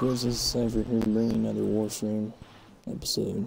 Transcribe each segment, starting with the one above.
Twizzles over here bringing another Warframe episode.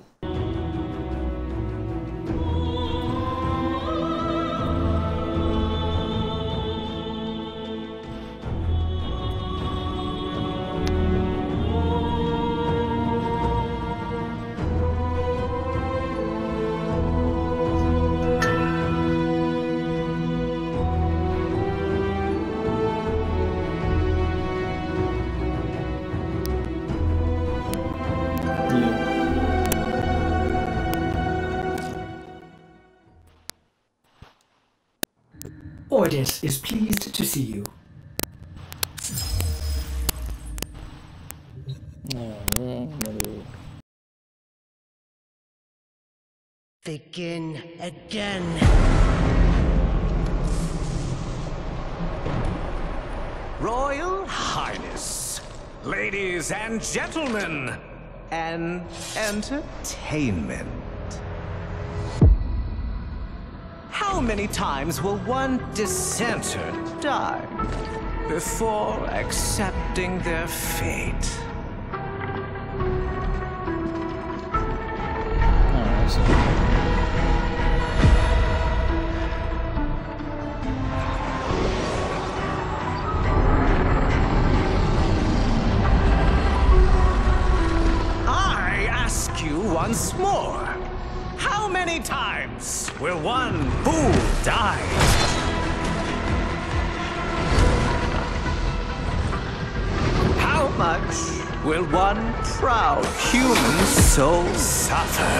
Begin again. Royal Highness, ladies and gentlemen, and entertainment. How many times will one dissenter die before accepting their fate? Proud human soul suffer?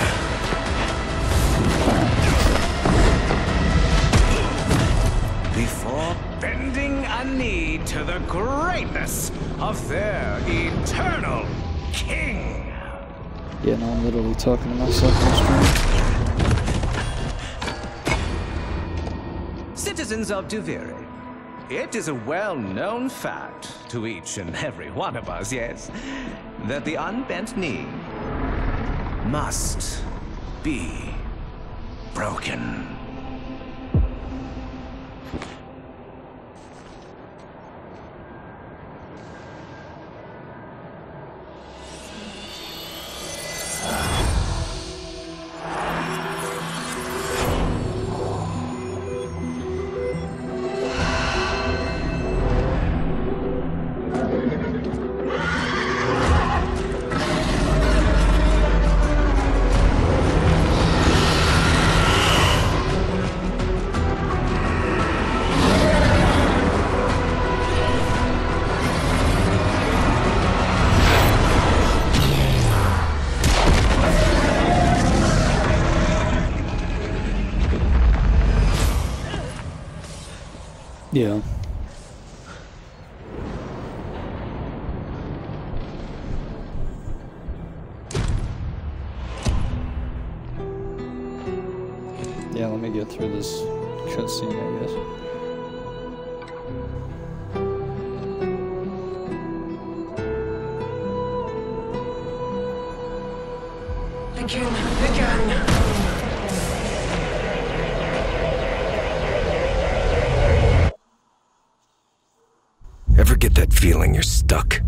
Before bending a knee to the greatness of their eternal king. Yeah, no, I'm literally talking to myself on stream. Citizens of Duviri, it is a well-known fact to each and every one of us, yes, that the unbent knee must be broken. Begin. Ever get that feeling you're stuck?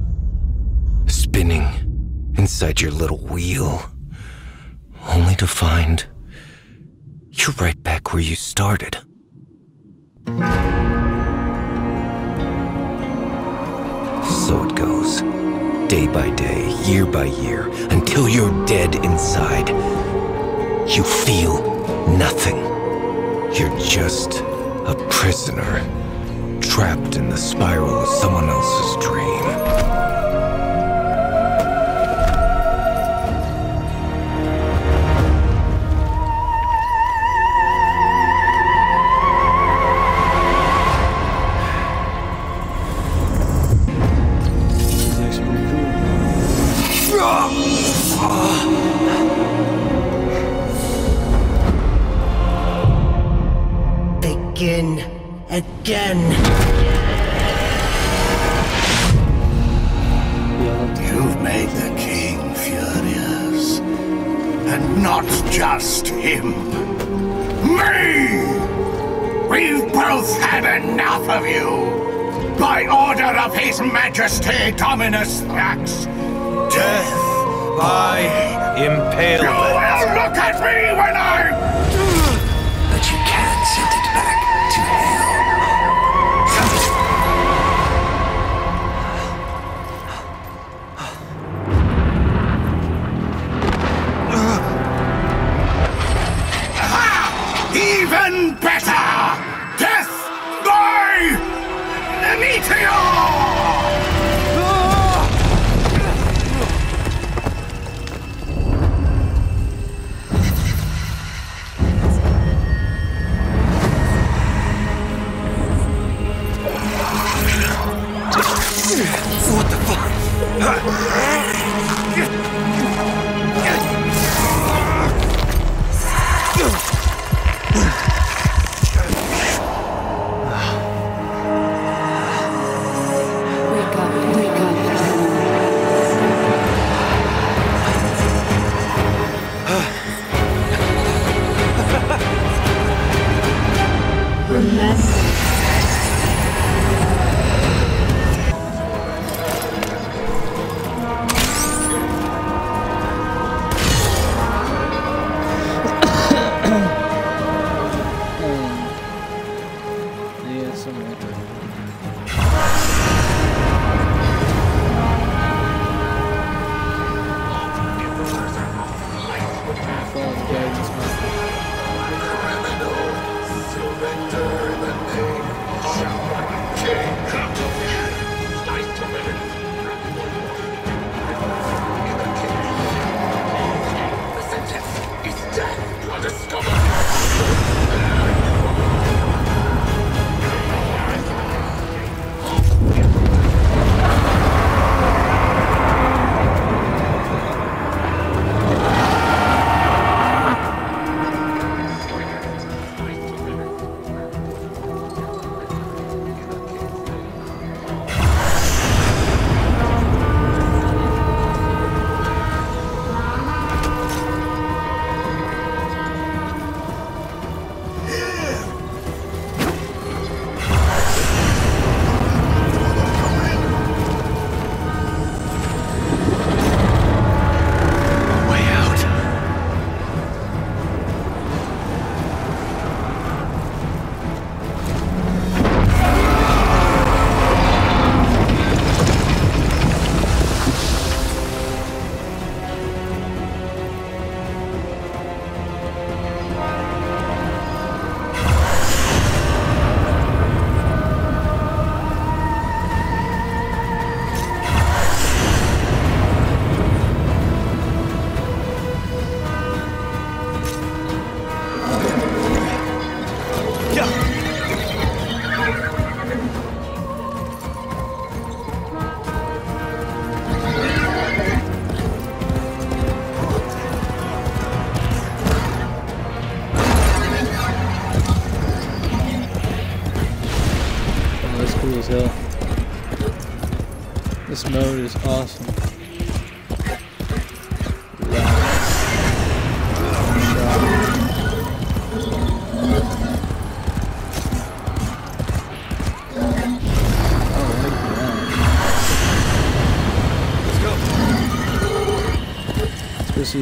Spinning inside your little wheel, only to find you're right back where you started. So it goes, day by day, year by year, until you're dead inside. You feel nothing. You're just a prisoner trapped in the spiral of someone else's dream. Begin again. You've made the king furious. And not just him. Me! We've both had enough of you! By order of His Majesty Dominus Thrax, Death by impalement. You will look at me when I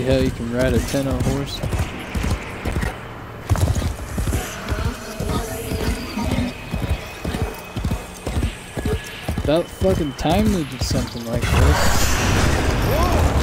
how you can ride a 10 on horse. About fucking time we did something like this.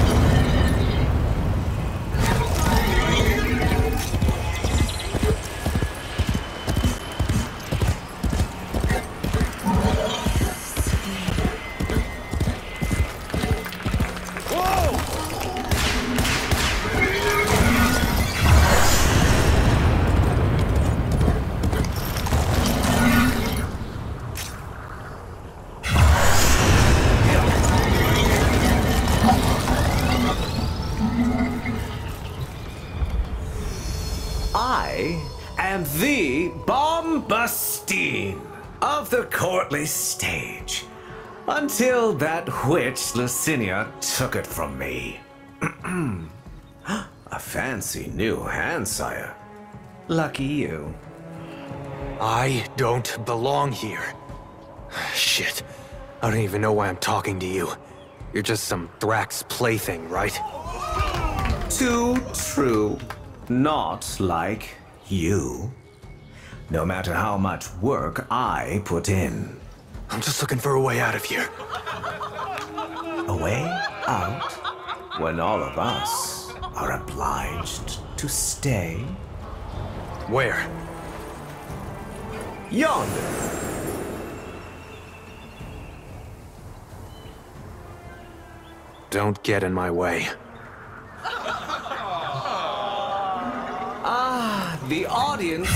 that which Luscinia took it from me. A fancy new hand, sire. Lucky you. I don't belong here. Shit. I don't even know why I'm talking to you. You're just some Thrax plaything, right? Too true. Not like you. No matter how much work I put in. I'm just looking for a way out of here. A way out when all of us are obliged to stay Where? yonder. Don't get in my way. Ah, the audience.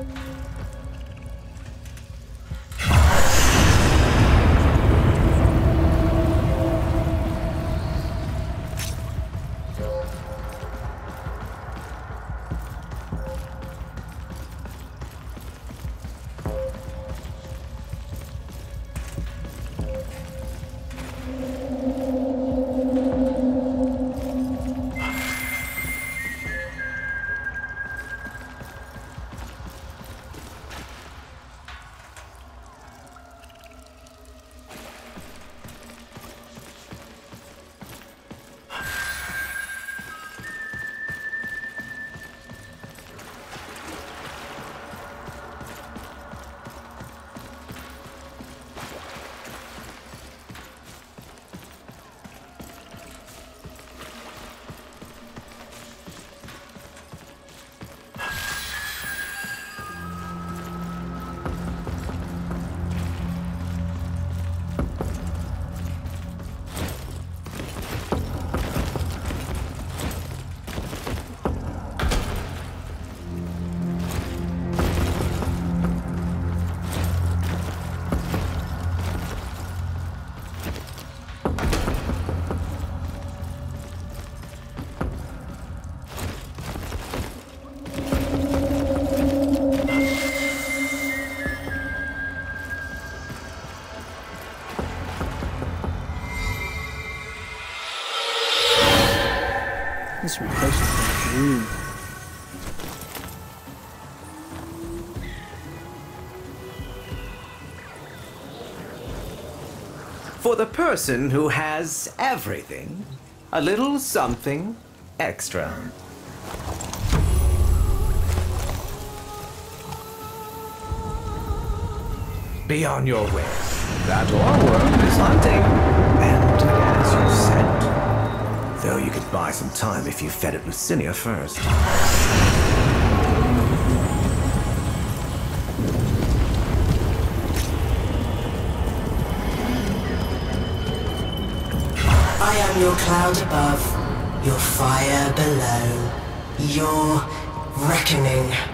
you. For the person who has everything, a little something extra. Be on your way. That world is hunting. And as you said, though you could buy some time if you fed it Luscinia first. Cloud above, your fire below, your reckoning.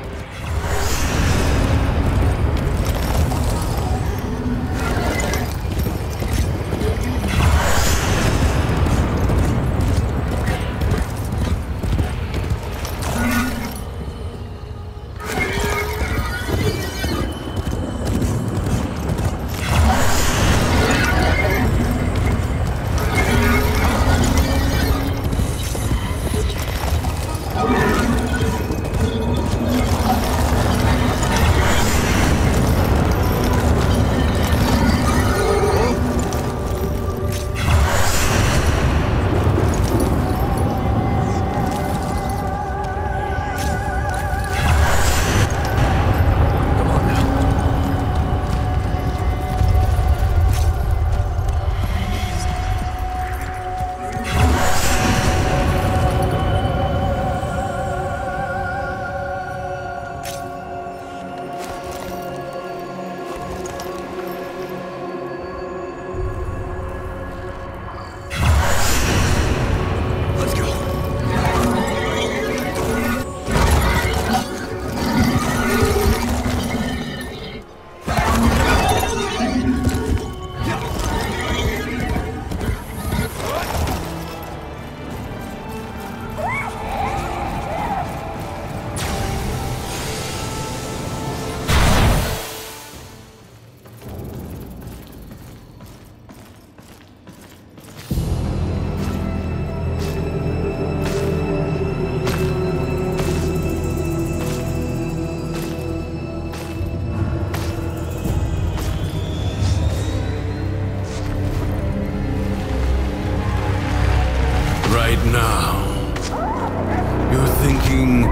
Thinking,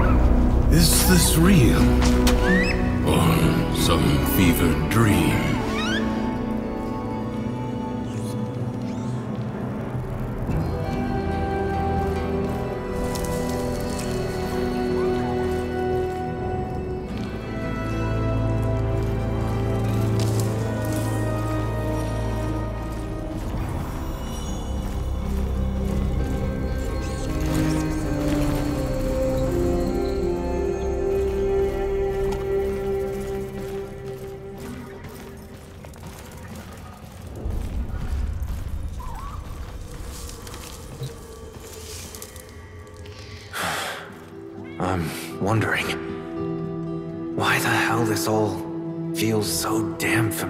is this real? Or some fevered dream?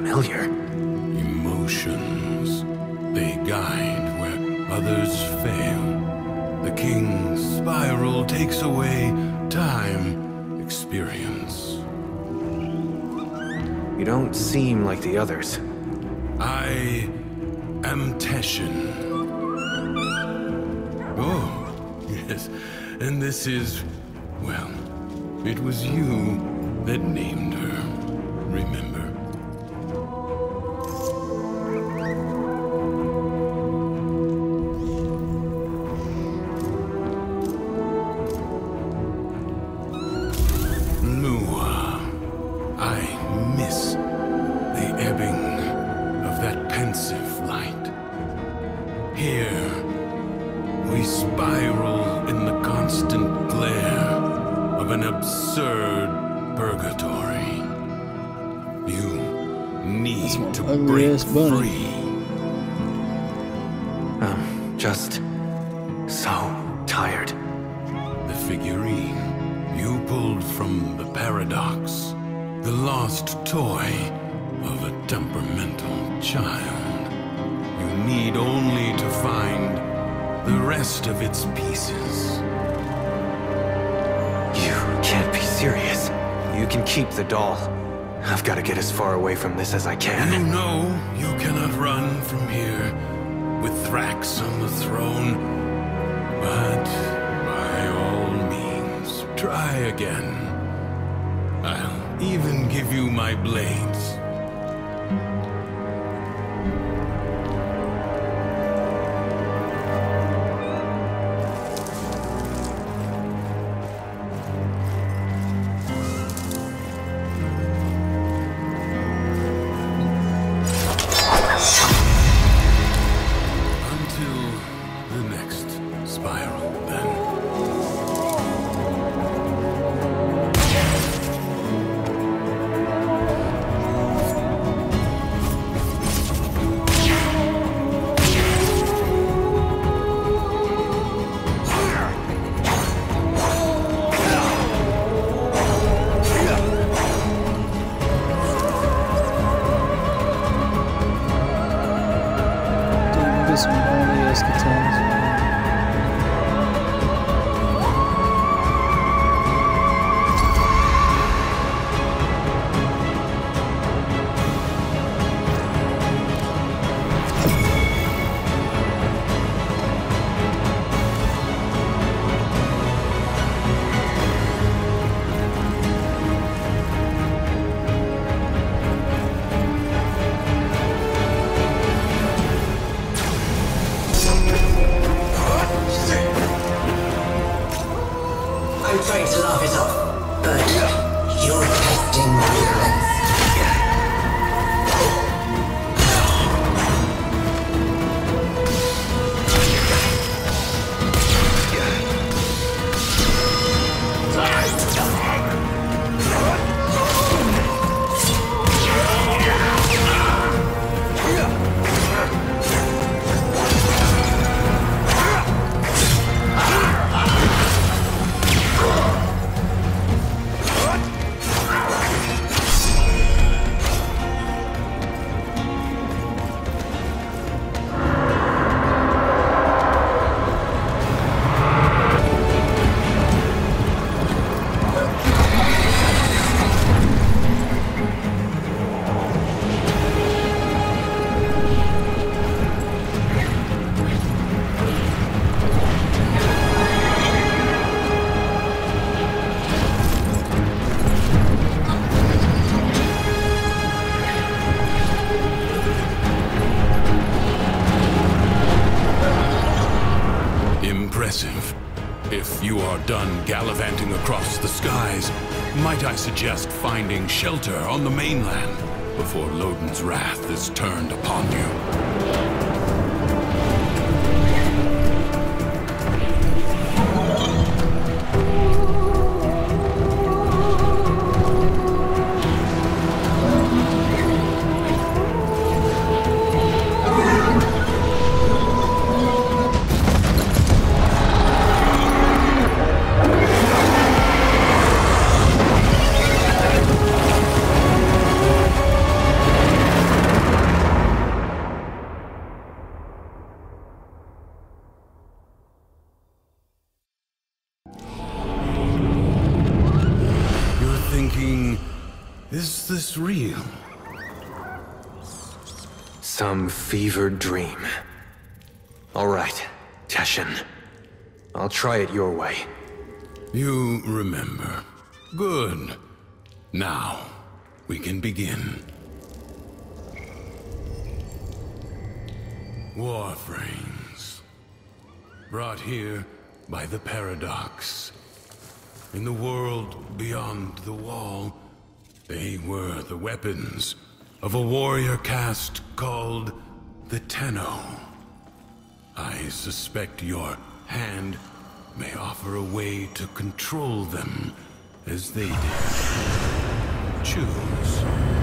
Familiar. Emotions. They guide where others fail. The king's spiral takes away time, experience. You don't seem like the others. I am Teshin. Oh, yes. And this is, well, it was you that named her. Remember? Absurd purgatory. You need to break free. I'm just serious. You can keep the doll. I've got to get as far away from this as I can. You know you cannot run from here with Thrax on the throne, but by all means, try again. I'll even give you my blades. I suggest finding shelter on the mainland before Loden's wrath is turned upon you? Fevered dream. All right, Teshin. I'll try it your way. You remember. Good. Now, we can begin. Warframes. Brought here by the Paradox. In the world beyond the wall, they were the weapons of a warrior caste called the Tenno. I suspect your hand may offer a way to control them as they did. Choose.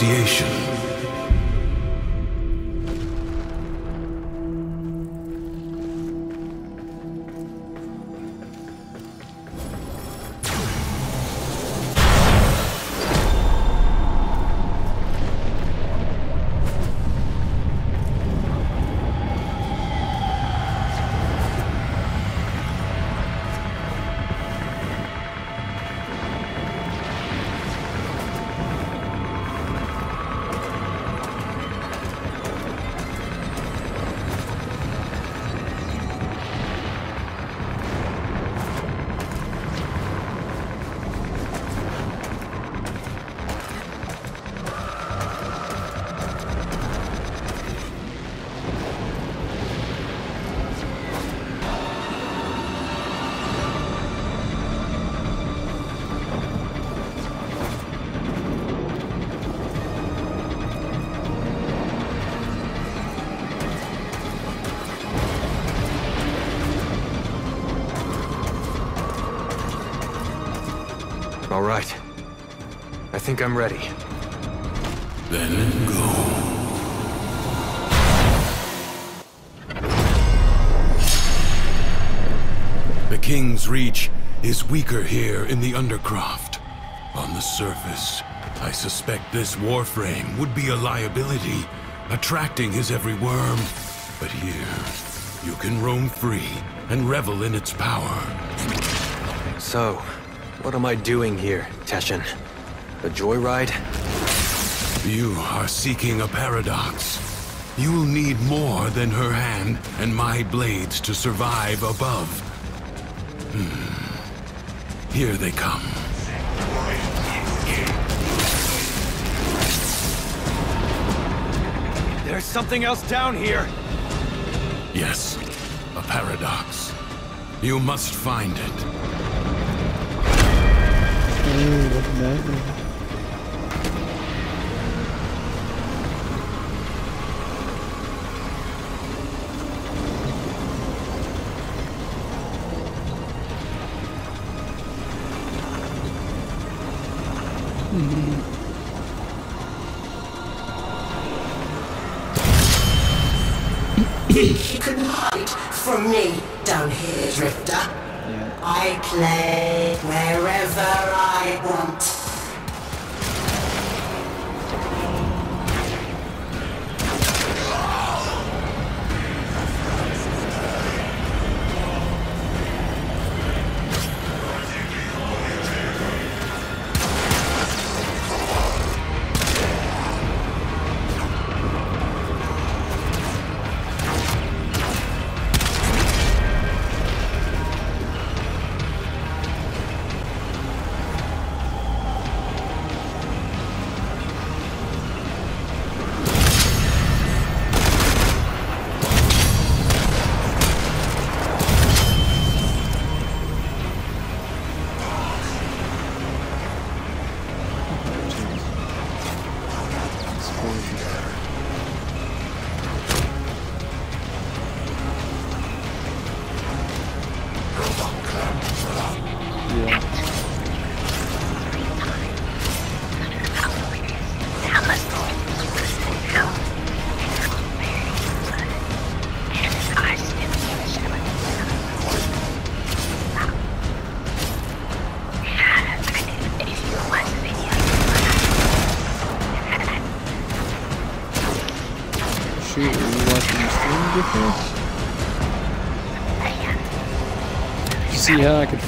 The think I'm ready. Then go. The King's Reach is weaker here in the Undercroft. On the surface, I suspect this warframe would be a liability, attracting his every worm. But here, you can roam free and revel in its power. So, what am I doing here, Teshin? A joyride? You are seeking a paradox. You will need more than her hand and my blades to survive above. Hmm. Here they come. There's something else down here! Yes, a paradox. You must find it.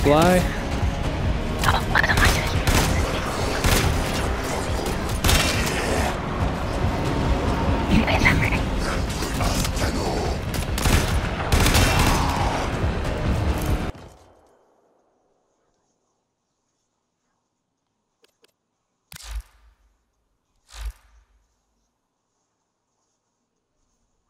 Fly?